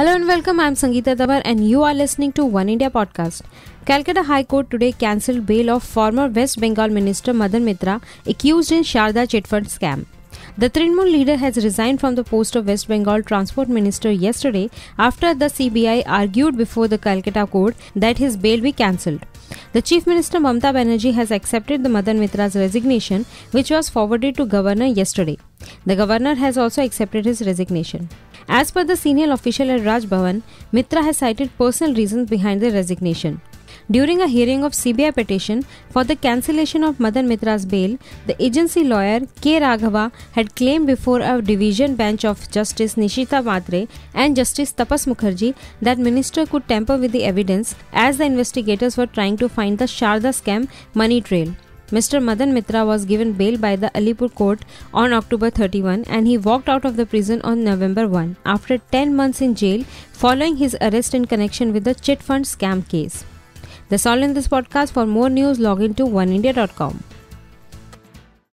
Hello and welcome. I'm Sangeeta Dabar and you are listening to Oneindia podcast. Calcutta High Court today cancelled bail of former West Bengal Minister Madan Mitra accused in Saradha chit fund scam. The Trinamool leader has resigned from the post of West Bengal Transport Minister yesterday after the CBI argued before the Calcutta court that his bail be cancelled. The Chief Minister Mamata Banerjee has accepted the Madan Mitra's resignation, which was forwarded to Governor yesterday. The Governor has also accepted his resignation. As per the senior official at Raj Bhavan, Mitra has cited personal reasons behind the resignation. During a hearing of CBI petition for the cancellation of Madan Mitra's bail, the agency lawyer K. Raghava had claimed before a division bench of Justice Nishita Mhatre and Justice Tapas Mukherjee that minister could tamper with the evidence as the investigators were trying to find the Saradha scam money trail. Mr. Madan Mitra was given bail by the Alipore court on October 31 and he walked out of the prison on November 1 after 10 months in jail following his arrest in connection with the chit fund scam case. That's all in this podcast. For more news, log in to oneindia.com.